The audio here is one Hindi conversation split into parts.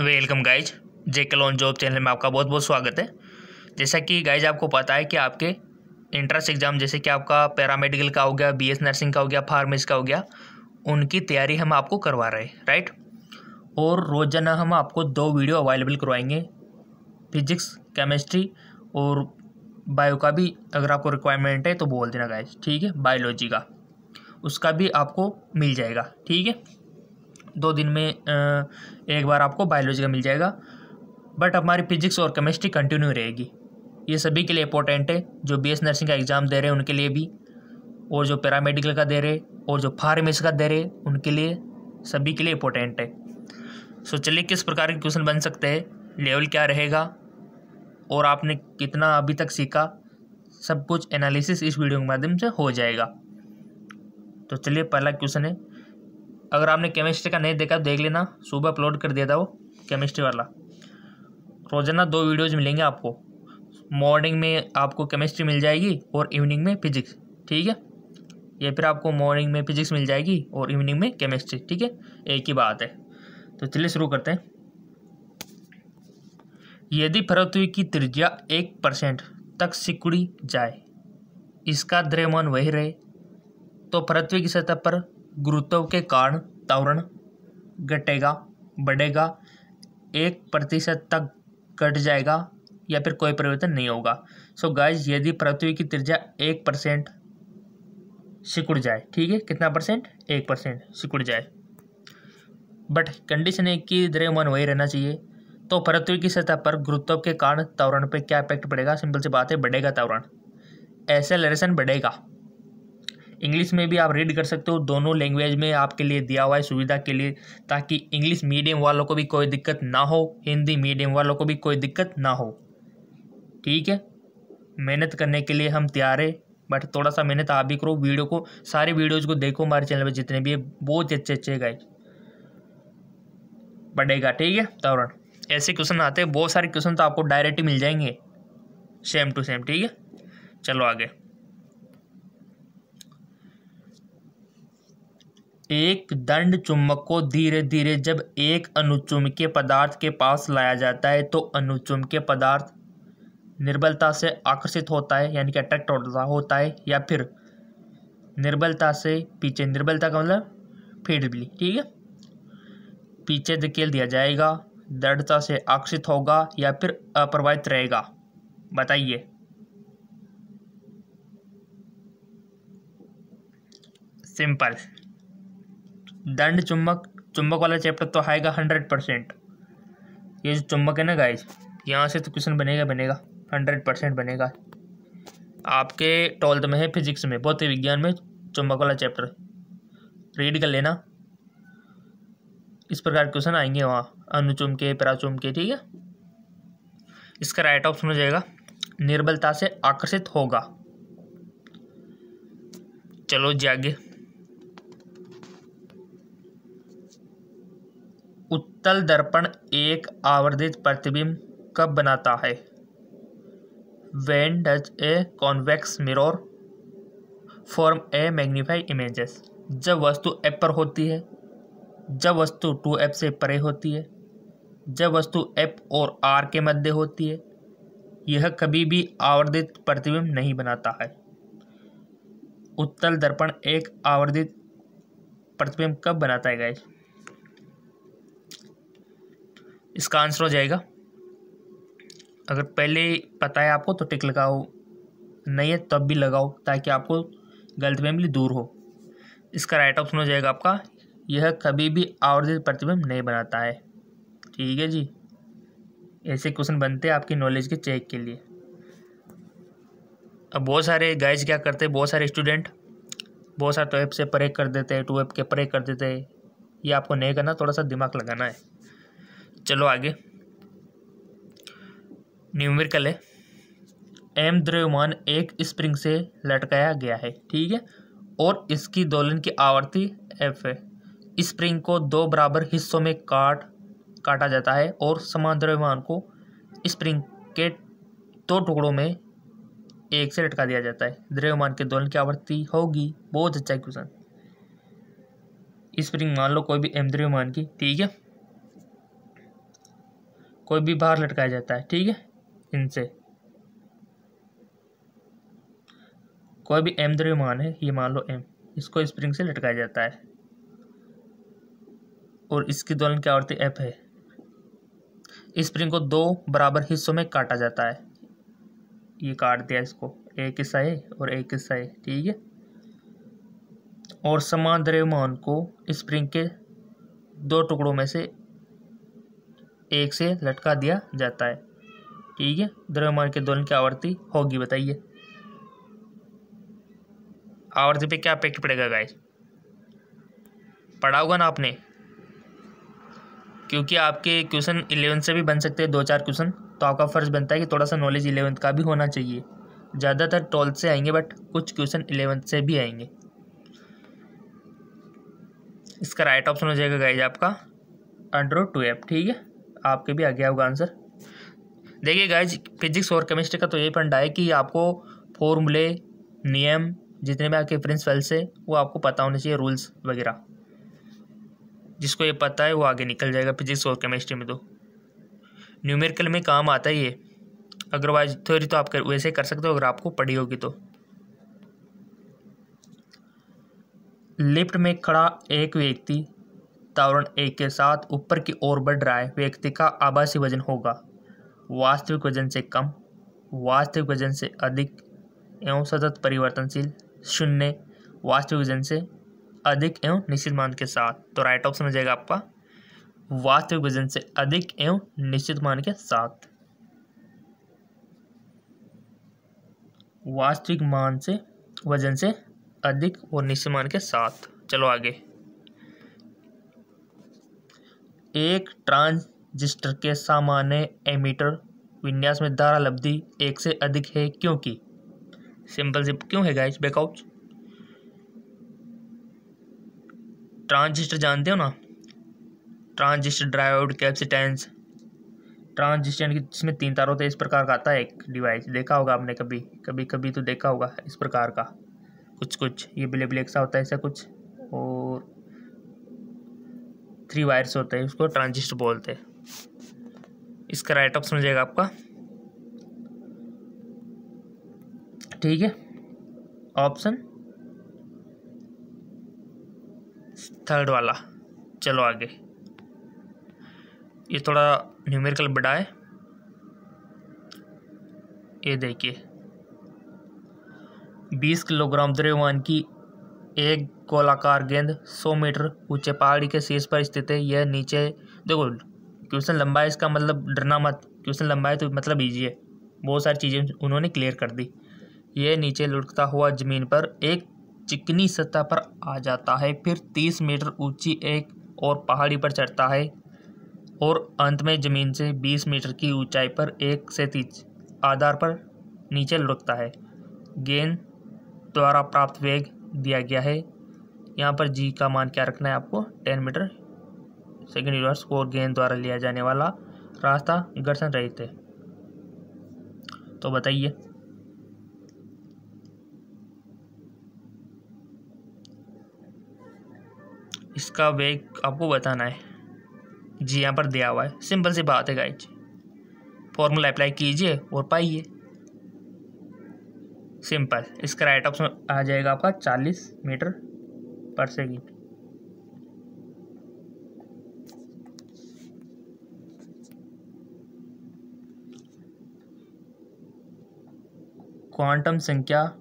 वेलकम गाइज़, जे कलोन जॉब चैनल में आपका बहुत बहुत स्वागत है। जैसा कि गाइज़ आपको पता है कि आपके इंट्रेंस एग्ज़ाम जैसे कि आपका पैरामेडिकल का हो गया बीएस नर्सिंग का हो गया फार्मेसी का हो गया, उनकी तैयारी हम आपको करवा रहे हैं राइट और रोज़ाना हम आपको दो वीडियो अवेलेबल करवाएँगे फिजिक्स केमिस्ट्री और बायो का भी, अगर आपको रिक्वायरमेंट है तो बोल देना गाइज़, ठीक है? बायोलॉजी का, उसका भी आपको मिल जाएगा, ठीक है? दो दिन में एक बार आपको बायोलॉजी का मिल जाएगा। बट हमारी फिजिक्स और केमिस्ट्री कंटिन्यू रहेगी। ये सभी के लिए इंपॉर्टेंट है। जो बी एस नर्सिंग का एग्ज़ाम दे रहे हैं, उनके लिए भी। और जो पैरामेडिकल का दे रहे और जो फार्मेसी का दे रहे उनके लिए सभी के लिए इंपॉर्टेंट है। सो चलिए किस प्रकार के क्वेश्चन बन सकते हैं? लेवल क्या रहेगा? और आपने कितना अभी तक सीखा? सब कुछ एनालिसिस इस वीडियो के माध्यम से हो जाएगा। तो चलिए पहला क्वेश्चन है। अगर आपने केमिस्ट्री का नहीं देखा तो देख लेना। सुबह अपलोड कर दिया था वो केमिस्ट्री वाला। रोज़ाना दो वीडियोज़ मिलेंगे आपको। मॉर्निंग में आपको केमिस्ट्री मिल जाएगी और इवनिंग में फिजिक्स ठीक है? या फिर आपको मॉर्निंग में फिजिक्स मिल जाएगी और इवनिंग में केमिस्ट्री ठीक है? एक ही बात है। तो चलिए शुरू करते हैं। यदि पृथ्वी की त्रिज्या एक परसेंट तक सिकुड़ी जाए, इसका द्रव्यमान वही रहे तो पृथ्वी की सतह पर गुरुत्व के कारण त्वरण घटेगा, बढ़ेगा, एक प्रतिशत तक घट जाएगा या फिर कोई परिवर्तन नहीं होगा। सो so गाइज़ यदि पृथ्वी की त्रिज्या एक परसेंट सिकुड़ जाए, ठीक है? कितना परसेंट? एक परसेंट सिकुड़ जाए। बट कंडीशन है कि द्रव्यमान वही रहना चाहिए। तो पृथ्वी की सतह पर गुरुत्व के कारण त्वरण पे क्या इफ़ेक्ट पड़ेगा? सिंपल सी बात है, बढ़ेगा त्वरण। एसेलरेशन बढ़ेगा। इंग्लिश में भी आप रीड कर सकते हो। दोनों लैंग्वेज में आपके लिए दिया हुआ है सुविधा के लिए, ताकि इंग्लिश मीडियम वालों को भी कोई दिक्कत ना हो, हिंदी मीडियम वालों को भी कोई दिक्कत ना हो। ठीक है? मेहनत करने के लिए हम तैयार है बट थोड़ा सा मेहनत आप भी करो। वीडियो को, सारे वीडियोज़ को देखो हमारे चैनल पर जितने भी है, बहुत अच्छे अच्छे गाइज़ बढ़ेगा, ठीक है? तवरण ऐसे क्वेश्चन आते हैं, बहुत सारे क्वेश्चन तो आपको डायरेक्ट मिल जाएँगे सेम टू सेम ठीक है? चलो आगे। एक दंड चुंबक को धीरे धीरे जब एक अनुचुंबकीय पदार्थ के पास लाया जाता है तो अनुचुंबकीय पदार्थ निर्बलता से आकर्षित होता है, यानी कि अट्रैक्ट होता होता है, या फिर निर्बलता से पीछे, निर्बलता का मतलब फेडबली ठीक है? पीछे धकेल दिया जाएगा, दृढ़ता से आकर्षित होगा, या फिर अप्रवाहित रहेगा। बताइए। सिंपल। दंड चुंबक चुंबक वाला चैप्टर तो आएगा हंड्रेड परसेंट ये जो चुंबक है ना गाइज़ यहाँ से तो क्वेश्चन बनेगा बनेगा हंड्रेड परसेंट बनेगा. आपके ट्वेल्थ में है फिजिक्स में भौतिक विज्ञान में चुंबक वाला चैप्टर रीड कर लेना. इस प्रकार क्वेश्चन आएँगे वहाँ, अनुचुम के, पराचुम के, ठीक है? इसका राइट ऑप्शन हो जाएगा, निर्बलता से आकर्षित होगा. चलो जी आगे. उत्तल दर्पण एक आवर्धित प्रतिबिंब कब बनाता है? When does a convex mirror form a magnify images जब वस्तु एप पर होती है, जब वस्तु टू एप से परे होती है, जब वस्तु एप और आर के मध्य होती है, यह कभी भी आवर्धित प्रतिबिंब नहीं बनाता है। उत्तल दर्पण एक आवर्धित प्रतिबिंब कब बनाता है गाइस इसका आंसर हो जाएगा। अगर पहले पता है आपको तो टिक लगाओ। नहीं है तब भी लगाओ, ताकि आपको गलत फहमी दूर हो। इसका राइट ऑप्शन हो जाएगा आपका, यह कभी भी आवर्धित प्रतिबिंब नहीं बनाता है। ठीक है जी। ऐसे क्वेश्चन बनते हैं आपकी नॉलेज के चेक के लिए। अब बहुत सारे गाइज़ क्या करते हैं? बहुत सारे स्टूडेंट बहुत सारे तो ऐप से परे कर देते हैं टू ऐप के परे कर देते हैं। ये आपको नहीं करना, थोड़ा सा दिमाग लगाना है। चलो आगे। न्यूमेरिकल है। एम द्रव्यमान एक स्प्रिंग से लटकाया गया है, ठीक है? और इसकी दोलन की आवर्ती एफ़ है। स्प्रिंग को दो बराबर हिस्सों में काट, काटा जाता है और समान द्रव्यमान को स्प्रिंग के दो टुकड़ों में एक से लटका दिया जाता है। द्रव्यमान के दोलन की आवृत्ति होगी, बहुत अच्छा क्वेश्चन स्प्रिंग मान लो कोई भी एम द्रव्यमान की, ठीक है? कोई भी बाहर लटकाया जाता है, ठीक है? इनसे। कोई भी एम द्रव्यमान है, ये मान लो एम इसको स्प्रिंग से लटकाया जाता है। और इसकी दोलन क्या आवृत्ति एफ़ है? स्प्रिंग को दो बराबर हिस्सों में काटा जाता है। ये काट दिया इसको। एक हिस्सा है और एक हिस्सा है, ठीक है? और समान द्रव्यमान को स्प्रिंग के दो टुकड़ों में से एक से लटका दिया जाता है। ठीक है? द्रव्यमान के दोलन की आवर्ती होगी, बताइए। आवर्ती पे क्या इफ़ेक्ट पड़ेगा गाइस पढ़ा होगा ना आपने? क्योंकि आपके क्वेश्चन इलेवन से भी बन सकते हैं दो चार क्वेश्चन तो आपका फ़र्ज़ बनता है कि थोड़ा सा नॉलेज इलेवंथ का भी होना चाहिए। ज़्यादातर ट्वेल्थ से आएँगे बट कुछ क्वेश्चन इलेवंथ से भी आएँगे। इसका राइट ऑप्शन हो जाएगा गाइज़ आपका अंडर टू एफ़ ठीक है? आपके भी आ गया होगा आंसर देखिए गाइज़ फिजिक्स और केमिस्ट्री का तो यही फंडा है कि आपको फॉर्मूले नियम, जितने भी आपके प्रिंसिपल्स है, वो आपको पता होने चाहिए रूल्स वगैरह। जिसको ये पता है, वो आगे निकल जाएगा फिजिक्स और केमिस्ट्री में तो। न्यूमेरिकल में काम आता ही है। अदरवाइज़ थ्योरी तो आप वैसे कर सकते हो, अगर आपको पढ़ी होगी तो। लिफ्ट में खड़ा एक व्यक्ति तावरण एक के साथ ऊपर की ओर बढ़ रहा है। व्यक्ति का आभासी वज़न होगा। वास्तविक वज़न से कम, वास्तविक वज़न से अधिक एवं सतत परिवर्तनशील, शून्य, वास्तविक वज़न से अधिक एवं निश्चित मान के साथ। तो राइट ऑप्शन हो जाएगा आपका, वास्तविक वज़न से अधिक एवं निश्चित मान के साथ। वास्तविक मान से, वज़न से अधिक और निश्चित मान के साथ। चलो आगे। एक ट्रांजिस्टर के सामान्य एमीटर विन्यास में धारा लब्धि एक से अधिक है क्योंकि सिंपल से क्यों है गाइस बैकआउट ट्रांजिस्टर जानते हो ना? ट्रांजिस्टर ड्रायोड कैप्सिटेंस ट्रांजिस्टर जिसमें तीन तार होते हैं इस प्रकार का आता है एक डिवाइस देखा होगा आपने कभी? कभी कभी तो देखा होगा इस प्रकार का। कुछ कुछ ये ब्लैक ब्लैक सा होता है ऐसा कुछ। और थ्री वायर्स होते हैं उसको ट्रांजिस्टर बोलते हैं। इसका राइट ऑप्शन हो जाएगा आपका। ठीक है? ऑप्शन थर्ड वाला। चलो आगे। ये थोड़ा न्यूमेरिकल बड़ा है। ये देखिए। बीस किलोग्राम द्रव्यमान की एक गोलाकार गेंद, सौ मीटर ऊँचे पहाड़ी के शीर्ष पर स्थित है। यह नीचे, देखो, क्वेश्चन लंबा है इसका मतलब डरना मत। क्वेश्चन लंबा है तो मतलब ईजी है। बहुत सारी चीज़ें उन्होंने क्लियर कर दी। यह नीचे लुढ़कता हुआ ज़मीन पर एक चिकनी सतह पर आ जाता है। फिर तीस मीटर ऊँची एक और पहाड़ी पर चढ़ता है और अंत में ज़मीन से बीस मीटर की ऊंचाई पर एक से तीस आधार पर नीचे लुढ़कता है। गेंद द्वारा प्राप्त वेग दिया गया है। यहाँ पर जी का मान क्या रखना है आपको? Ten metre. सेकेंड यूनिवर्स और गेंद द्वारा लिया जाने वाला रास्ता घर्षण रहित है। तो बताइए। इसका वेग आपको बताना है। जी यहाँ पर दिया हुआ है। सिंपल सी बात है गाइज़ फॉर्मूला अप्लाई कीजिए और पाइए। सिंपल। इसका राइट ऑप्शन आ जाएगा आपका चालीस मीटर पर सेकेंड। क्वांटम संख्या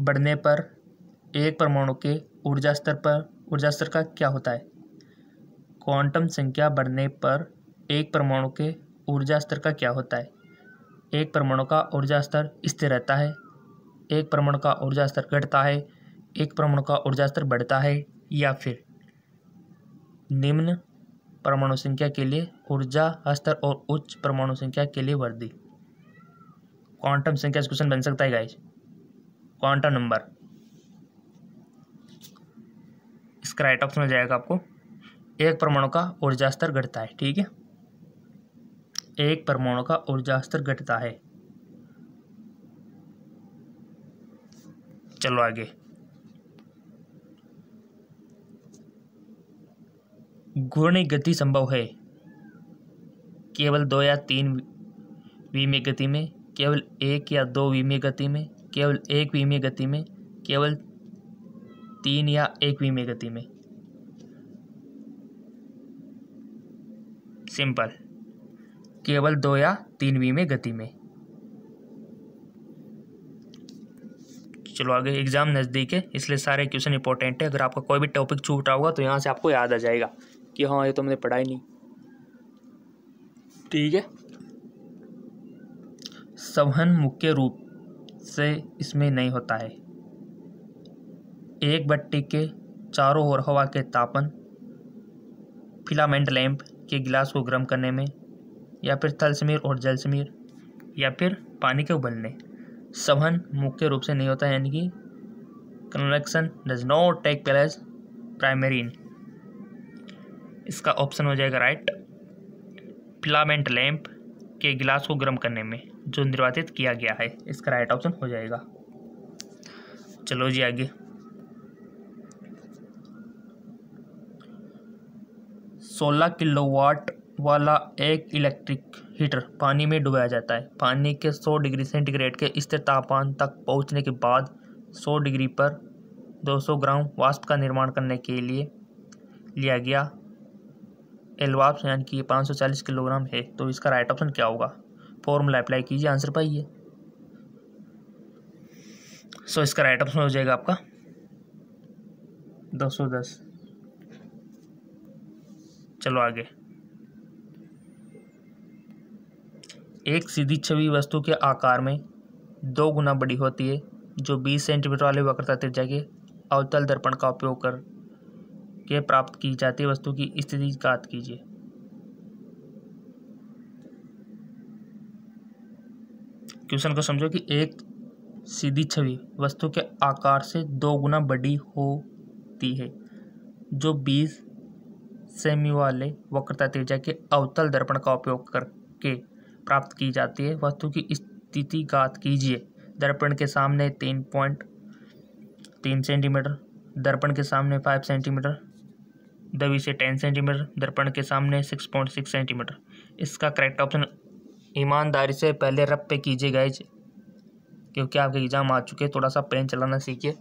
बढ़ने पर एक परमाणु के ऊर्जा स्तर पर, ऊर्जा स्तर का क्या होता है? क्वांटम संख्या बढ़ने पर एक परमाणु के ऊर्जा स्तर का क्या होता है? एक परमाणु का ऊर्जा स्तर स्थिर रहता है। एक परमाणु का ऊर्जा स्तर घटता है, एक परमाणु का ऊर्जा स्तर बढ़ता है या फिर निम्न परमाणु संख्या के लिए ऊर्जा स्तर और उच्च परमाणु संख्या के लिए वृद्धि। क्वांटम संख्या क्वेश्चन बन सकता है गाइज़ क्वांटम नंबर इसका राइट ऑप्शन हो जाएगा आपको। एक परमाणु का ऊर्जा स्तर घटता है, ठीक है? एक परमाणु का ऊर्जा स्तर घटता है। चलो आगे। घूर्णी गति संभव है। केवल दो या तीन विमीय गति में, केवल एक या दो विमीय गति में, केवल एक विमीय गति में, केवल तीन या एक विमीय गति में। सिंपल। केवल दो या तीन विमीय गति में। चलो आगे एग्ज़ाम नज़दीक है, इसलिए सारे क्वेश्चन इंपॉर्टेंट है। अगर आपका कोई भी टॉपिक छूट होगा तो यहाँ से आपको याद आ जाएगा कि हाँ ये तो मैंने पढ़ा ही नहीं। ठीक है? संवहन मुख्य रूप से इसमें नहीं होता है। एक बट्टी के चारों ओर हवा के तापन, फिलामेंट लैंप के गिलास को गर्म करने में, या फिर थलसमीर और जलसमीर, या फिर पानी के उबलने। संवहन मुख्य रूप से नहीं होता, यानी कि convection does not take place primary in इसका ऑप्शन हो जाएगा राइट फिलामेंट लैंप के गिलास को गर्म करने में, जो निर्वाचित किया गया है। इसका राइट ऑप्शन हो जाएगा। चलो जी आगे। सोलह किलोवाट वाला एक इलेक्ट्रिक हीटर पानी में डुबाया जाता है। पानी के 100 डिग्री सेंटीग्रेड के स्थिर तापमान तक पहुँचने के बाद 100 डिग्री पर 200 ग्राम वाष्प का निर्माण करने के लिए लिया गया एलवाप यानी कि पाँच सौ चालीस किलोग्राम है। तो इसका राइट ऑप्शन क्या होगा? फॉर्मूला अप्लाई कीजिए आंसर पाइए। सो इसका राइट ऑप्शन हो जाएगा आपका दो सौ दस। चलो आगे। एक सीधी छवि वस्तु के आकार में दो गुना बड़ी होती है, जो 20 सेंटीमीटर वाले वक्रता त्रिज्या के अवतल दर्पण का उपयोग कर के प्राप्त की जाती वस्तु की स्थिति ज्ञात कीजिए। क्वेश्चन को समझो कि एक सीधी छवि वस्तु के आकार से दो गुना बड़ी होती है, जो 20 सेमी वाले वक्रता त्रिज्या के अवतल दर्पण का उपयोग करके प्राप्त की जाती है। वस्तु की स्थिति ज्ञात कीजिए। दर्पण के सामने तीन पॉइंट तीन सेंटीमीटर दर्पण के सामने फाइव सेंटीमीटर दबी से टेन सेंटीमीटर दर्पण के सामने सिक्स पॉइंट सिक्स सेंटीमीटर इसका करेक्ट ऑप्शन ईमानदारी से पहले रब पे कीजिए गाइज़ क्योंकि आपके एग्ज़ाम आ चुके हैं। थोड़ा सा पेन चलाना सीखिए।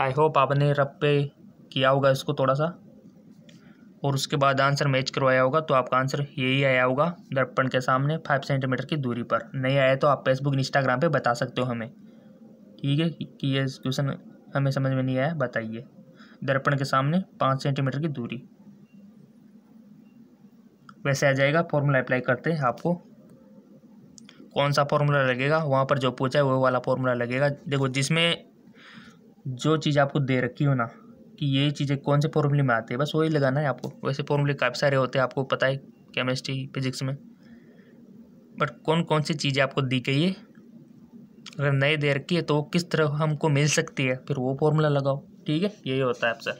आई होप आपने रब पे किया होगा इसको थोड़ा सा। और उसके बाद आंसर मैच करवाया होगा तो आपका आंसर यही आया होगा दर्पण के सामने फाइव सेंटीमीटर की दूरी पर। नहीं आया तो आप फेसबुक इंस्टाग्राम पे बता सकते हो हमें। ठीक है? कि ये क्वेश्चन हमें समझ में नहीं आया, बताइए। दर्पण के सामने पाँच सेंटीमीटर की दूरी। वैसे आ जाएगा फॉर्मूला अप्लाई करते हैं आपको। कौन सा फॉर्मूला लगेगा? वहाँ पर जो पूछा है, वो वाला फॉर्मूला लगेगा। देखो, जिसमें जो चीज़ आपको दे रखी हो ना कि ये चीज़ें कौन से फॉर्मूले में आती है? बस वही लगाना है आपको। वैसे फॉर्मूले काफ़ी सारे होते हैं, आपको पता है केमिस्ट्री फिजिक्स में। बट कौन कौन सी चीज़ें आपको दी गई है? अगर नए दे रखी है तो किस तरह हमको मिल सकती है? फिर वो फॉर्मूला लगाओ। ठीक है? यही होता है आपसे।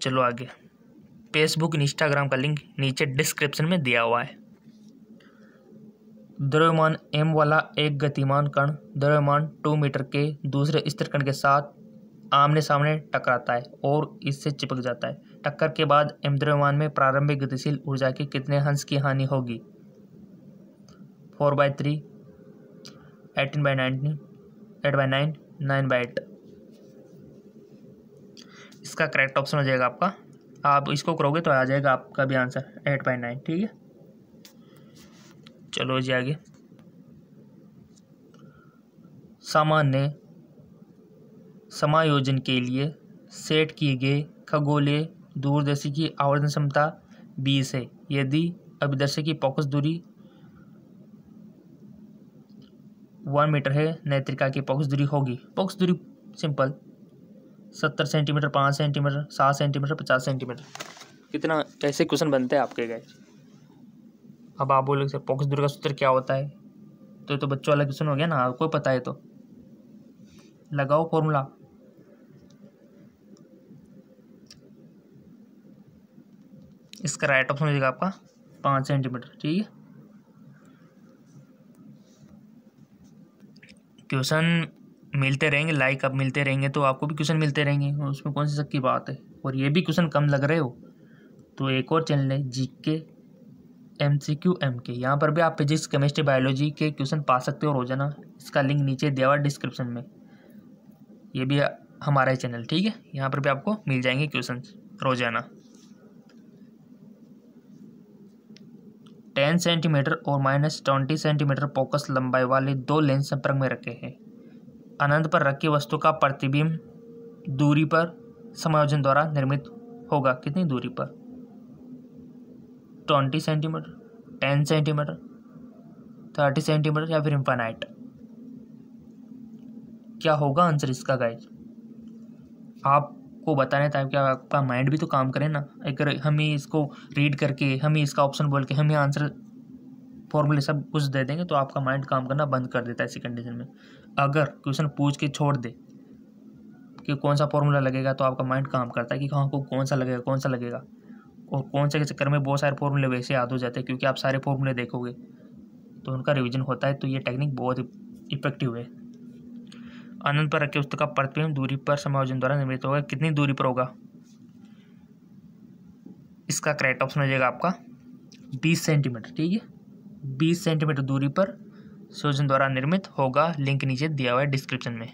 चलो आगे। फेसबुक इंस्टाग्राम का लिंक नीचे डिस्क्रिप्शन में दिया हुआ है। द्रव्यमान एम वाला एक गतिमान कण द्रव्यमान टू मीटर के दूसरे स्थिर कण के साथ आमने सामने टकराता है और इससे चिपक जाता है। टक्कर के बाद एम द्रव्यमान में प्रारंभिक गतिशील ऊर्जा की कितने हंस की हानि होगी? Four by three eighteen by nineteen eight by nine nine by eight इसका करेक्ट ऑप्शन हो जाएगा आपका। आप इसको करोगे तो आ जाएगा आपका भी आंसर एट बाई नाइन ठीक है? चलो जी आगे। सामान्य समायोजन के लिए सेट किए गए खगोले दूरदर्शी की आवर्धन क्षमता बीस है। यदि अभिदर्शक की फोकस दूरी वन मीटर है, नेत्रिका की फोकस दूरी होगी। फोकस दूरी सिंपल, सत्तर सेंटीमीटर, पाँच सेंटीमीटर, सात सेंटीमीटर, पचास सेंटीमीटर। कितना, कैसे क्वेश्चन बनते हैं आपके गए अब आप बोलोगे सर फोकस दूरी का सूत्र क्या होता है? तो ये तो बच्चों वाला क्वेश्चन हो गया ना, आपको पता है तो। लगाओ फॉर्मूला इसका राइट ऑप्शन हो जाएगा आपका पाँच सेंटीमीटर ठीक है? क्वेश्चन मिलते रहेंगे लाइक अब मिलते रहेंगे तो आपको भी क्वेश्चन मिलते रहेंगे। उसमें कौन सी शक की बात है? और ये भी क्वेश्चन कम लग रहे हो तो एक और चैनल है जी के एम सी क्यू एम के यहाँ पर भी आप फिजिक्स केमिस्ट्री बायोलॉजी के क्वेश्चन पा सकते हो रोज़ाना। इसका लिंक नीचे दिया हुआ डिस्क्रिप्शन में। ये भी हमारा ही चैनल ठीक है? यहाँ पर भी आपको मिल जाएँगे क्वेश्चन रोज़ाना। टेन सेंटीमीटर और माइनस ट्वेंटी सेंटीमीटर फोकस लंबाई वाले दो लेंस संपर्क में रखे हैं। अनंत पर रखी वस्तु का प्रतिबिंब दूरी पर समायोजन द्वारा निर्मित होगा। कितनी दूरी पर? Twenty centimetre, ten centimetre, thirty centimetre या फिर इंफानाइट क्या होगा आंसर इसका गाइज़ आपको बताने ताकि आपका माइंड भी तो काम करे ना। अगर हम ही इसको रीड करके, हम ही इसका ऑप्शन बोल के, हम ही आंसर फॉर्मूले सब कुछ दे देंगे तो आपका माइंड काम करना बंद कर देता है ऐसी कंडीशन में। अगर क्वेश्चन पूछ के छोड़ दे कि कौन सा फॉर्मूला लगेगा तो आपका माइंड काम करता है कि हाँ को कौन सा लगेगा, कौन सा लगेगा। और कौन से के चक्कर में बहुत सारे फॉर्मूले वैसे याद हो जाते हैं क्योंकि आप सारे फॉर्मूले देखोगे तो उनका रिविजन होता है तो ये टेक्निक बहुत इफ़ेक्टिव है अनंत पर रखे उसका प्रतिबिंब दूरी पर समायोजन द्वारा निर्मित होगा कितनी दूरी पर होगा इसका करेक्ट ऑप्शन हो जाएगा आपका बीस सेंटीमीटर ठीक है बीस सेंटीमीटर दूरी पर संयोजन द्वारा निर्मित होगा लिंक नीचे दिया हुआ है डिस्क्रिप्शन में